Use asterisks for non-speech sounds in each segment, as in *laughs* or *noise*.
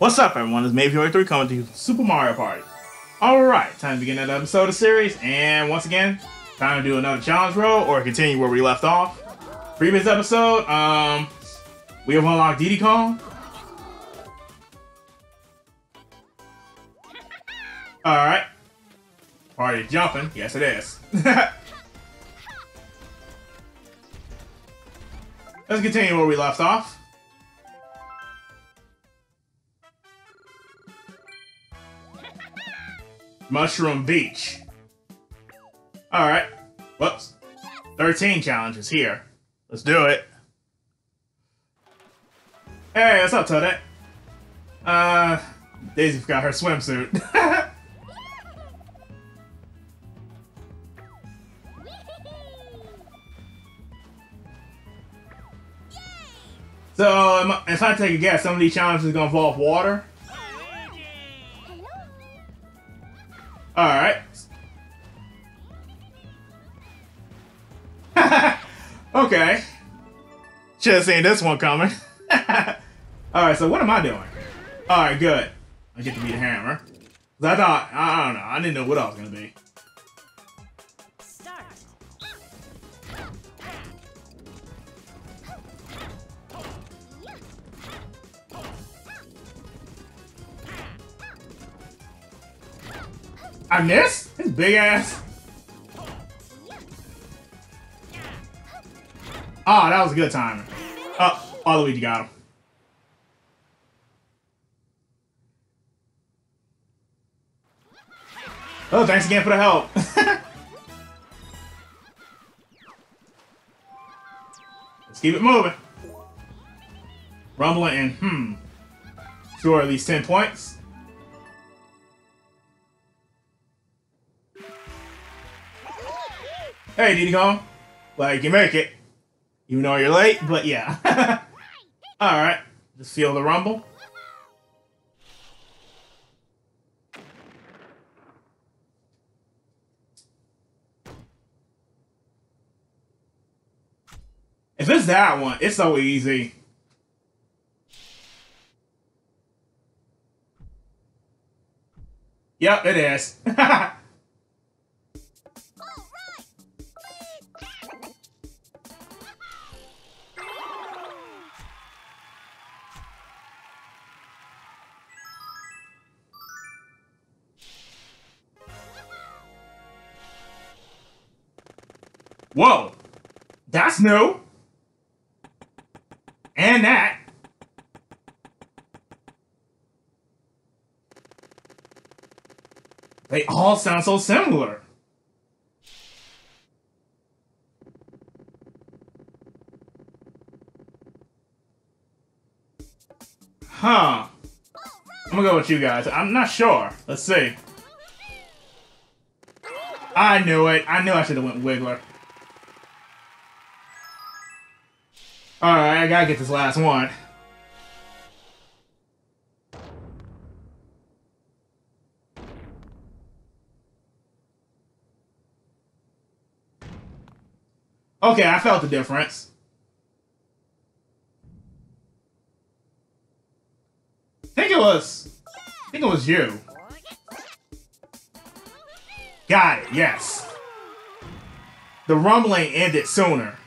What's up, everyone? It's Maveo83 coming to you Super Mario Party. Alright, time to begin another episode of the series, and once again, time to do another Challenge Road or continue where we left off. Previous episode, um, we have unlocked Diddy Kong. *laughs* Alright. Party jumping. Yes, it is. *laughs* Let's continue where we left off. *laughs* Mushroom Beach. Alright. Whoops. 13 challenges here. Let's do it. Hey, what's up, Toadette? Uh, Daisy forgot her swimsuit. *laughs* so, if I take a guess, some of these challenges are gonna involve water. Alright. *laughs* okay. Should have seen this one coming. *laughs* Alright, so what am I doing? Alright, good. I get to be the hammer. I thought, I don't know, I didn't know what I was gonna be. I missed? His big ass. Ah, oh, that was a good timing. Oh, oh, Luigi got him. Oh, thanks again for the help. *laughs* Let's keep it moving. Rumbling and hmm. Sure, at least 10 points. Hey, Diddy Kong. Like, you make it. Even though you're late, but yeah. *laughs* Alright. Just feel the rumble. If it's that one, it's so easy. Yep, it is. *laughs* Whoa! That's new! And that. They all sound so similar. Huh. I'm gonna go with you guys. I'm not sure. Let's see. I knew it. I knew I should have went Wiggler. Alright, I gotta get this last one. Okay, I felt the difference. I think it was... I think it was you. Got it, yes. The rumbling ended sooner.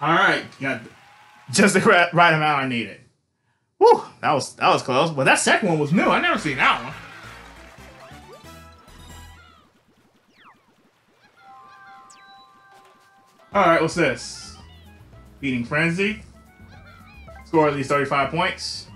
All right, got just the right, amount I needed. Whew, that was that was close. But that second one was new. I never seen that one. All right, what's this? Beating frenzy. Score at least 35 points.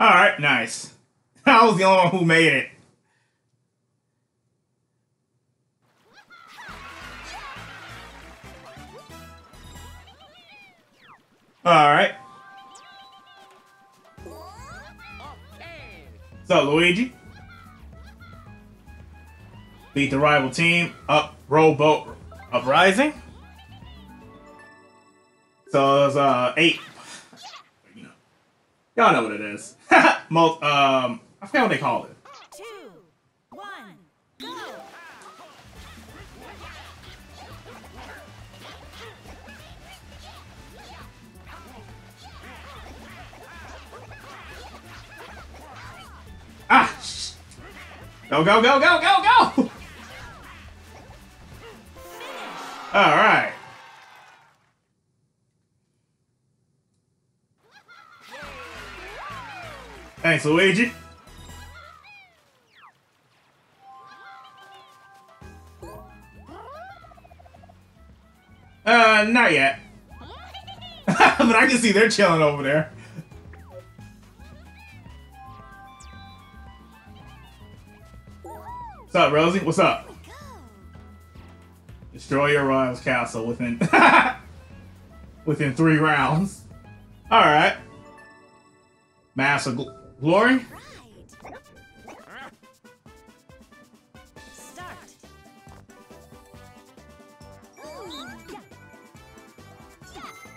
Alright, nice. *laughs* I was the only one who made it. Alright. What's up, Luigi? Beat the rival team. Up, rowboat uprising. So it's uh eight. Y'all know what it is. *laughs* Most um, I forget what they call it. Two, one, go! Ah! Go go go go go go! Thanks, Luigi. Uh, not yet. *laughs* but I can see they're chilling over there. What's up, Rosie? What's up? Destroy your rival's castle within *laughs* within three rounds. All right. Massive. Glory.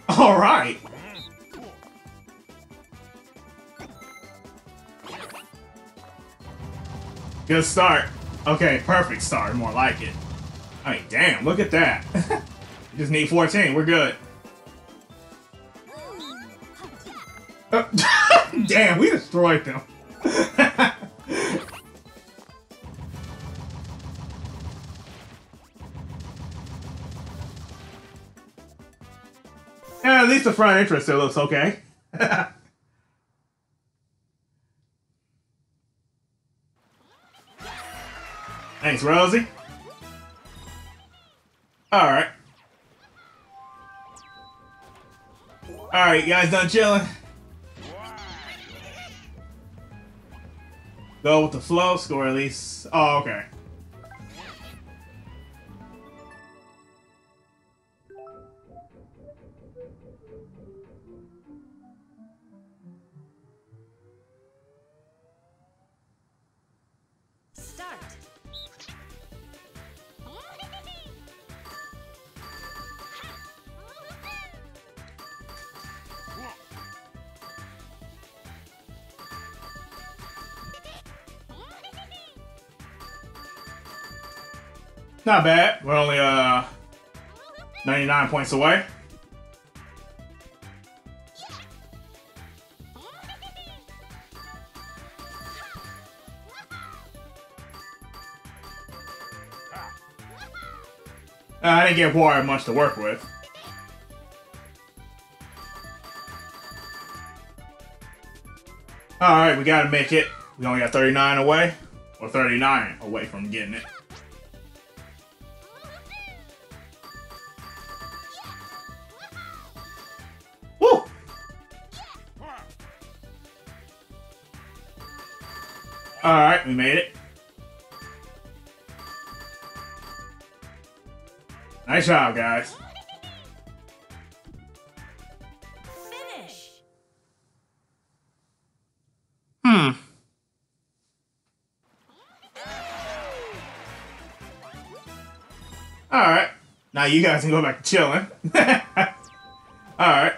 All right. Good start. Okay, perfect start. More like it. I mean, damn, look at that. *laughs* Just need 14. We're good. Destroyed them. *laughs* yeah, at least the front entrance still looks okay. *laughs* Thanks, Rosie. Alright. Alright, guys done chilling? Go with the flow, score at least. Oh, okay. Not bad. We're only uh 99 points away. Uh, I didn't get Warrior much to work with. Alright, we gotta make it. We only got 39 away. Or 39 away from getting it. Alright, we made it. Nice job, guys. Finish. Hmm. Alright. Now you guys can go back to chilling. *laughs* Alright.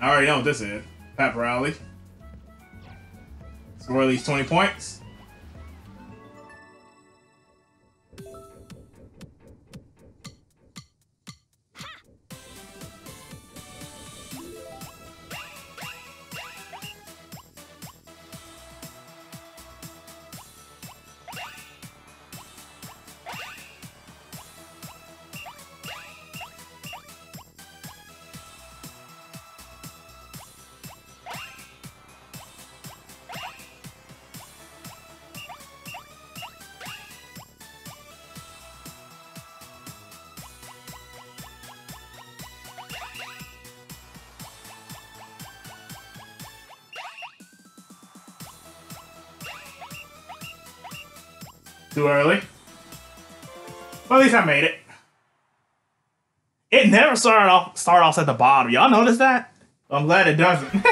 I already know what this is. Pep Rally. Score at least 20 points. Too early. Well, at least I made it. It never started off start off at the bottom. Y'all notice that? I'm glad it doesn't. *laughs*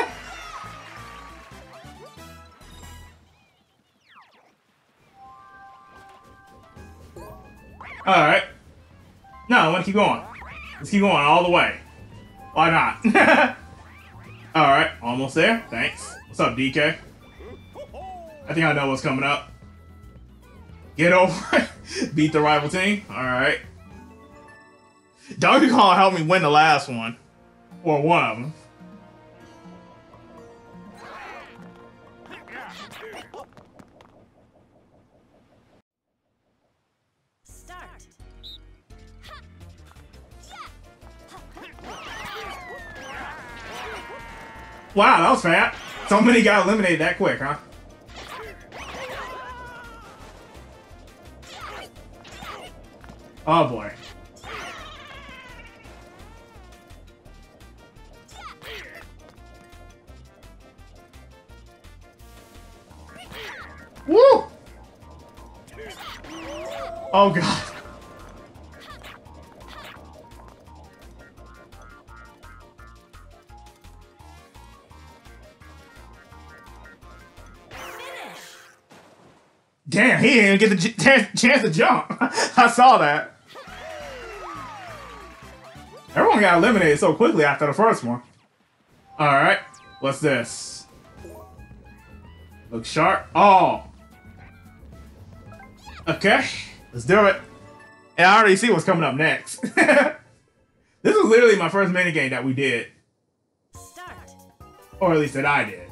Alright. No, I want to keep going. Let's keep going all the way. Why not? *laughs* Alright, almost there. Thanks. What's up, DK? I think I know what's coming up. Get over it. *laughs* Beat the rival team. Alright. Donkey Kong helped me win the last one. Or one of them. Wow, that was fast. So many got eliminated that quick, huh? Oh boy. Woo! Oh god. He didn't get the chance chance to jump. *laughs* I saw that. Everyone got eliminated so quickly after the first one. Alright, what's this? Look sharp. Oh! Okay, let's do it. And I already see what's coming up next. *laughs* this is literally my first minigame that we did. Start. Or at least that I did.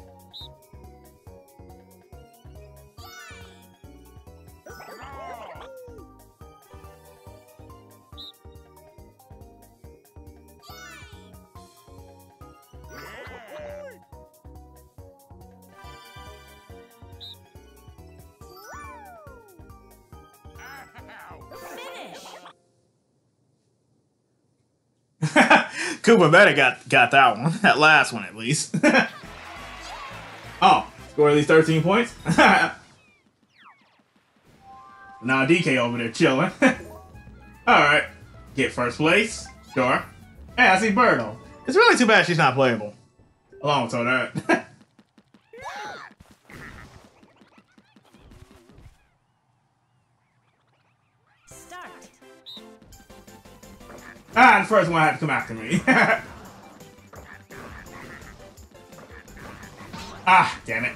Koopa better got got that one. *laughs* That last one at least. *laughs* oh, score at least 13 points. *laughs* now DK over there chilling. Alright. Get first place. Sure. Hey, I see Birdo. It's really too bad she's not playable. Along with all that. Ah, the first one had to come after me. *laughs* ah, damn it.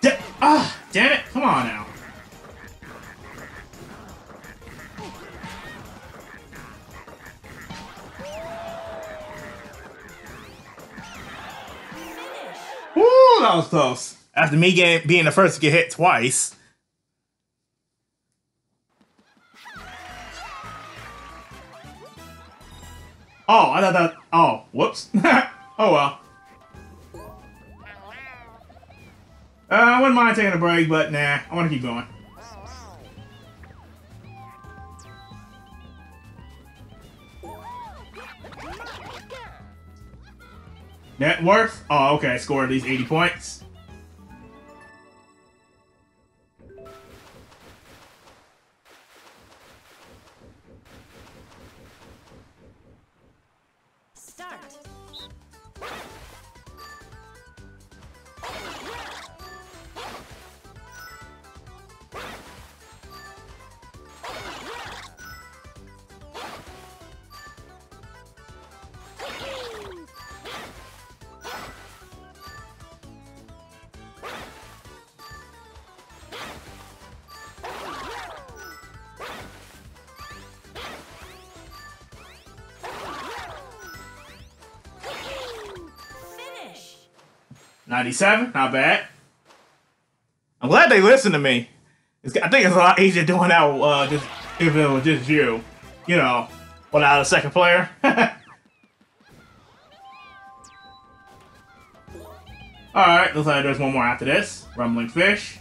Da- ah, damn it. Come on now. Woo, that was close. After me getting, being the first to get hit twice. Oh, I thought that. Oh, whoops. *laughs* oh well. Uh, I wouldn't mind taking a break, but nah, I want to keep going. Net worth? Oh, okay. Score at least 80 points. 97, not bad. I'm glad they listened to me. It's, I think it's a lot easier doing that uh, just, if it was just you. You know, without a second player. *laughs* Alright, looks like there's one more after this. Rumbling Fish.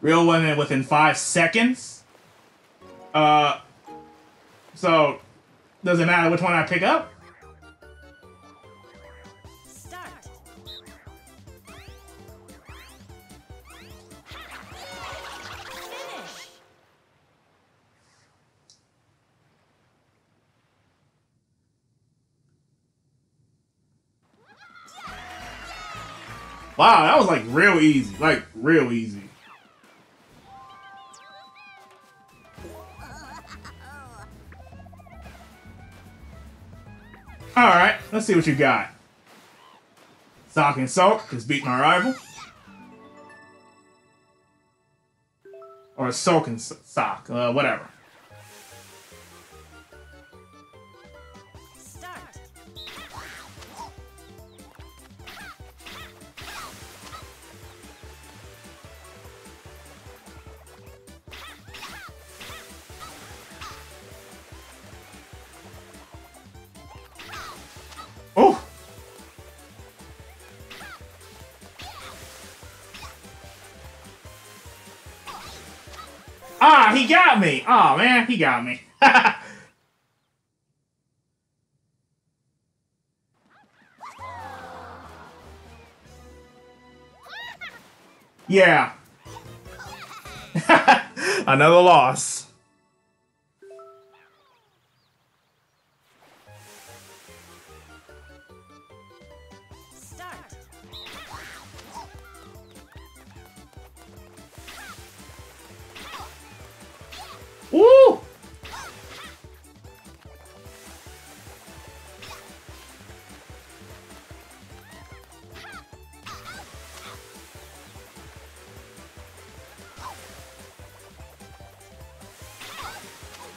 Real women within five seconds. Uh, so, does it matter which one I pick up? Wow, that was like real easy. Like real easy. Alright, let's see what you got. Sock and Soak just beat my rival. Or Soak and Sock, uh, whatever. Ah, he got me! Oh man, he got me. *laughs* yeah. *laughs* Another loss.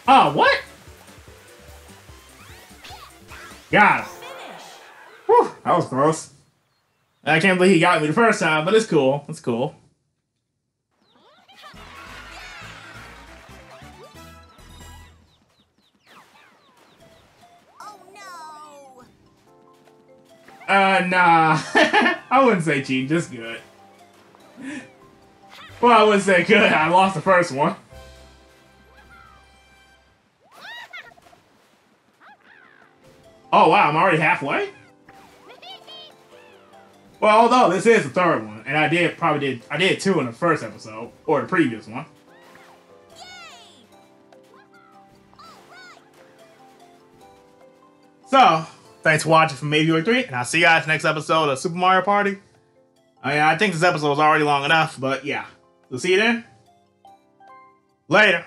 Oh, what? Got. Whew, that was close. I can't believe he got me the first time, but it's cool. It's cool. Uh, nah. *laughs* I wouldn't say cheating, just good. Well, I wouldn't say good. I lost the first one. Oh, wow, I'm already halfway? Well, although this is the third one, and I did probably did I did two in the first episode or the previous one. So, thanks for watching from Maybe 3, and I'll see you guys next episode of Super Mario Party. I mean, I think this episode was already long enough, but yeah. We'll see you then. Later.